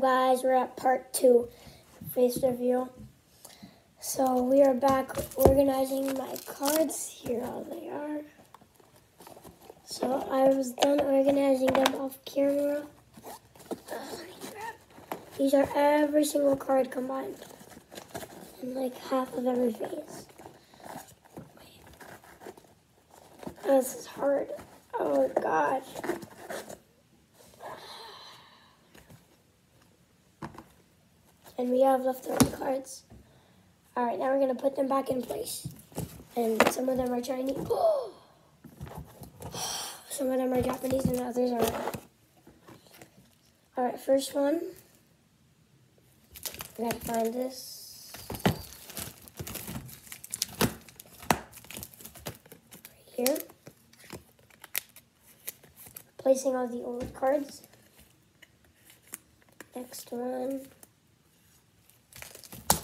guys, we're at part two face reveal. So we are back organizing my cards. Here all they are. So I was done organizing them off camera. These are every single card combined. And like half of every face. This is hard. Oh gosh. And we have leftover cards. All right, now we're gonna put them back in place. And some of them are Chinese. some of them are Japanese and others are. All right, first one. I gotta find this. Right here. Placing all the old cards. Next one.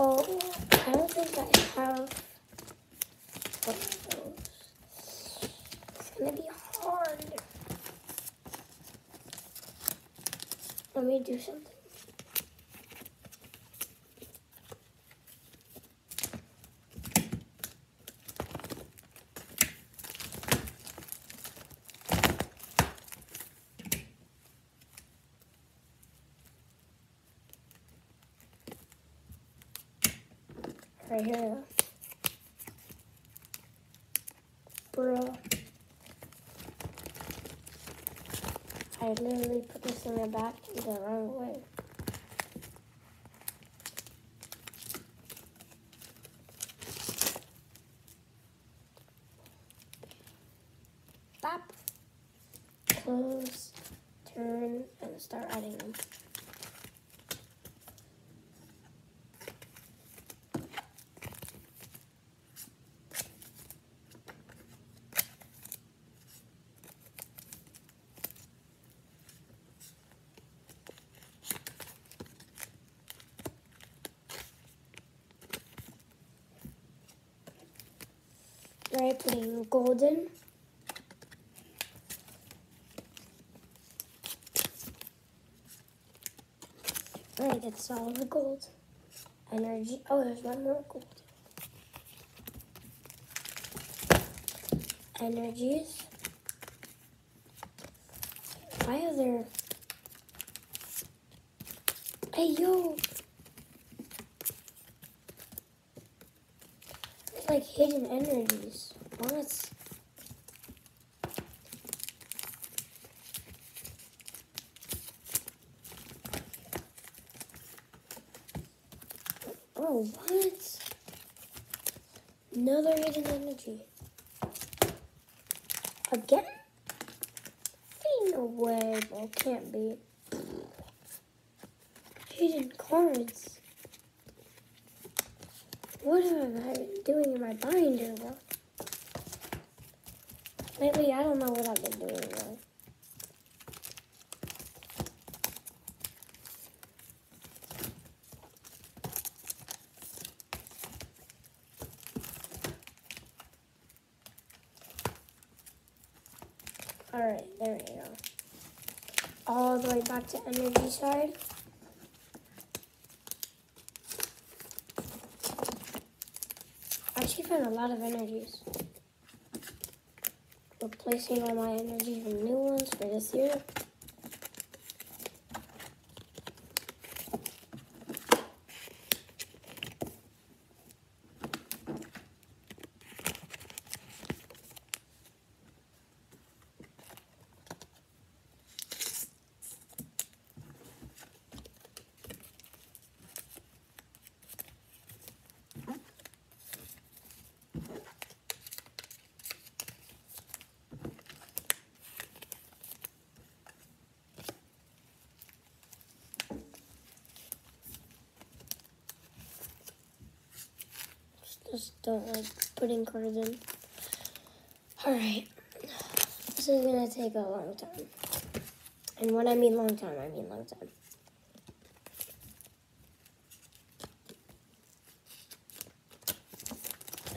Oh, I don't think I have one of those. It's gonna be hard. Let me do something. Right here. Bro. I literally put this in the back the wrong way. Stop. Close, turn, and start adding them. Right, putting golden. Right, that's all the gold. Energy. Oh, there's one more gold. Energies. Why are there? Hey, yo! It's like hidden energies. What? Oh, what? Another hidden energy. Again? Ain't no way, bro. Can't be. Hidden cards. What am I doing in my binder, bro? Lately, I don't know what I've been doing, bro. Alright, there we go. All the way back to energy side. Actually a lot of energies. Replacing all my energies with new ones for this year. Just don't like putting cards in. Alright. This is gonna take a long time. And when I mean long time, I mean long time.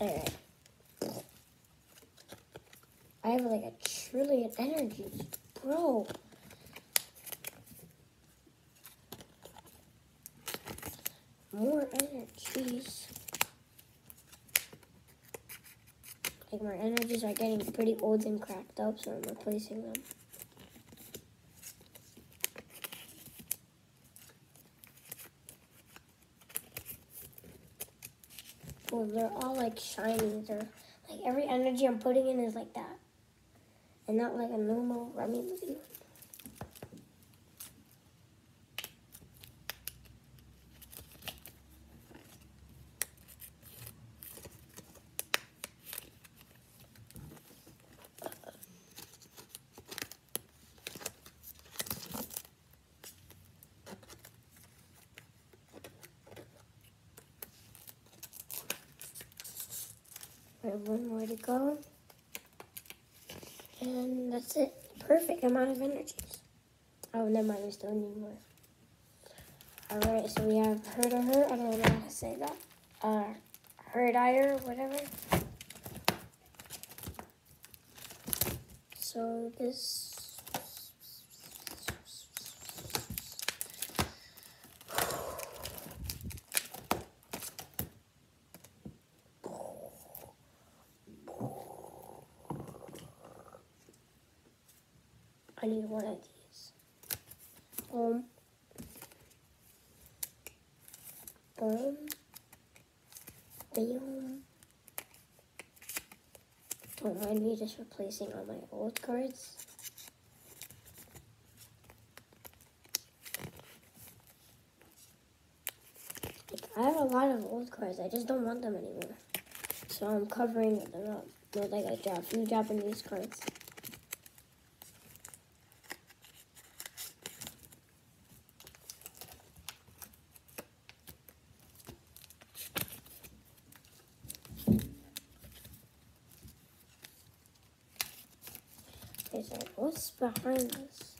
Alright. I have like a trillion energies. Bro. more energies. Like my energies are getting pretty old and cracked up, so I'm replacing them. Well, they're all like shiny. They're like every energy I'm putting in is like that, and not like a normal looking. One more to go. And that's it. Perfect amount of energies. Oh, never mind. We still need more. Alright, so we have Herd of Her. I don't know how to say that. Uh, Herd Ire, whatever. So this. I need one of these. Boom. Boom. Boom. Don't mind me just replacing all my old cards. I have a lot of old cards. I just don't want them anymore. So I'm covering them up. Like I drop few Japanese cards. Okay, so what's behind this?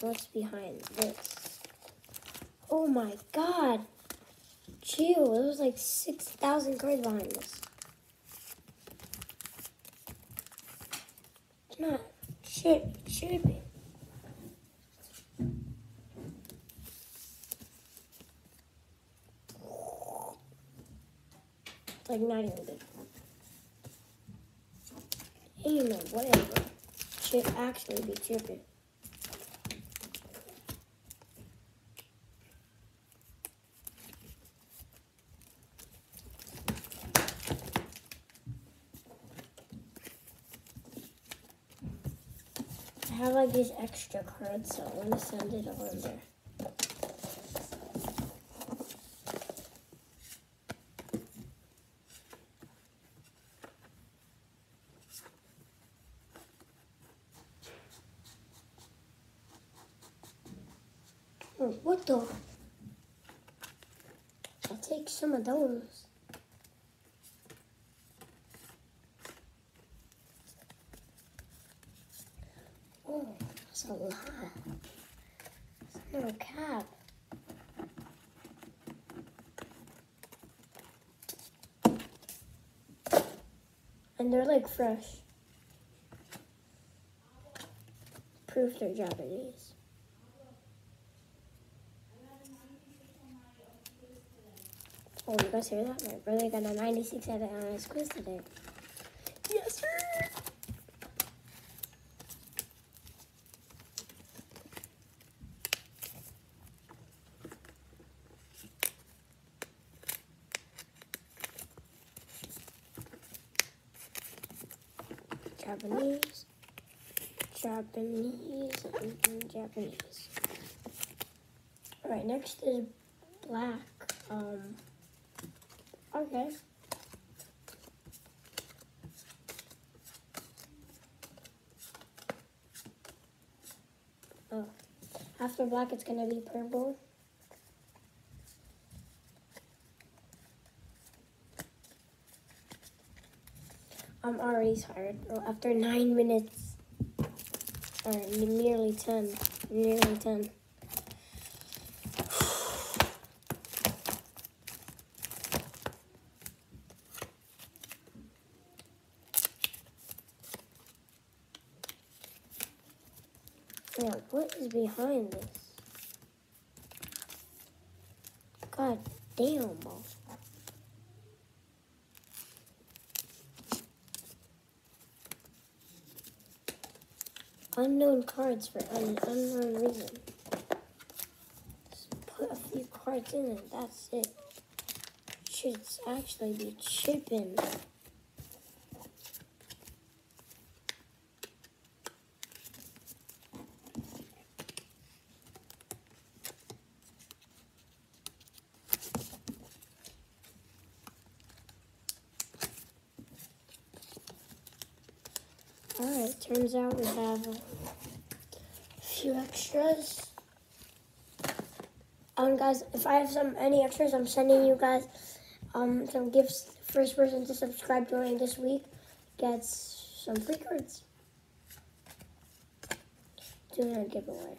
What's behind this? Oh my god! Chill, was like 6,000 cards behind this. It's not. Should, should be. Like not even good. Know, whatever. Should actually be tripping. I have like these extra cards, so I'm gonna send it over there. What the? I'll take some of those. Oh, that's a lot. That's no cap. And they're like fresh. Proof they're Japanese. Oh, you guys hear that? My brother got a 96 out of on his quiz today. Yes, sir. Japanese, Japanese, and Japanese. All right, next is black. Um, Okay. Oh. After black, it's going to be purple. I'm already tired. After nine minutes, or nearly 10, nearly 10. Now, what is behind this? God damn. Unknown cards for an unknown reason. Just put a few cards in it. that's it. Should actually be chipping. Out we have a few extras. Um, guys, if I have some any extras, I'm sending you guys um some gifts. First person to subscribe during this week gets some free cards. Doing a giveaway.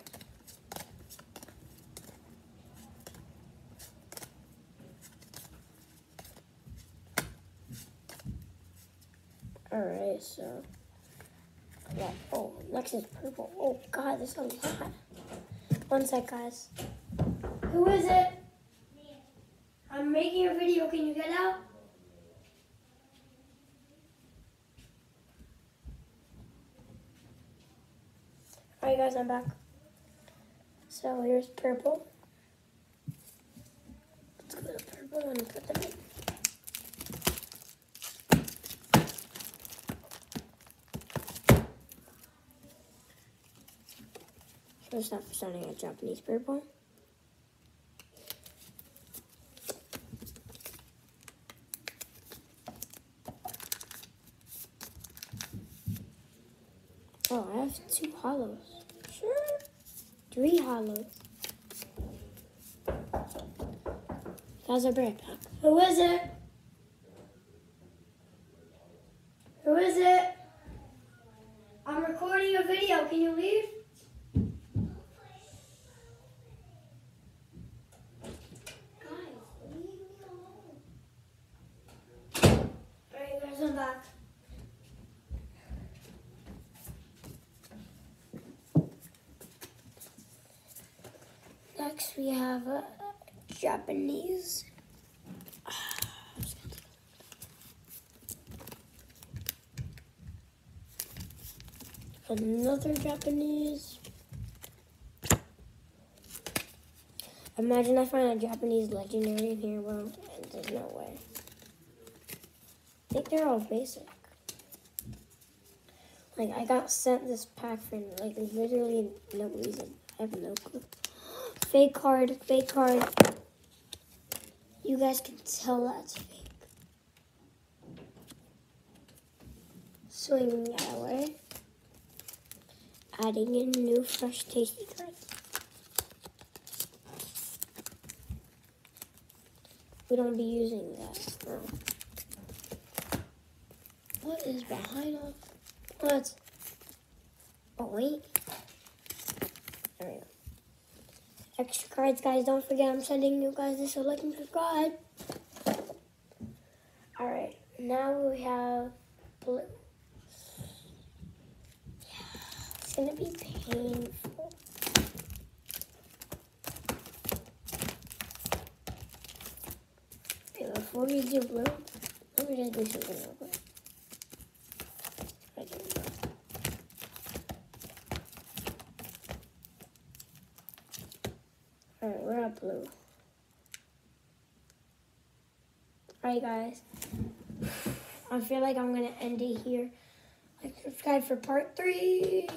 Alright, so yeah. Oh, next is purple. Oh god, this one's hot. One sec, guys. Who is it? I'm making a video. Can you get out? Alright, guys, I'm back. So here's purple. Let's go to purple and put them in. First off, starting at Japanese purple. Oh, I have two holos. Sure. Three holos. Guys, I'll be. Who is it? Who is it? I'm recording a video. Can you leave? Guys, leave me alone. Alright, guys, I'm back. Uh, Japanese. Another Japanese. Imagine I find a Japanese legendary in here. Well, there's no way. I think they're all basic. Like, I got sent this pack for, like, literally no reason. I have no clue. Fake card, fake card. You guys can tell that's fake. That away. Adding in new, fresh, tasty cards. We don't be using that. No. What is behind us? What? Oh wait. There we go. Extra cards, guys. Don't forget, I'm sending you guys this, so like and subscribe. All right, now we have blue. Yeah, it's gonna be painful. Okay, before we do blue, let me just do something real quick. I don't know. Alright, we're at blue. Alright, guys. I feel like I'm gonna end it here. Like, subscribe for part three.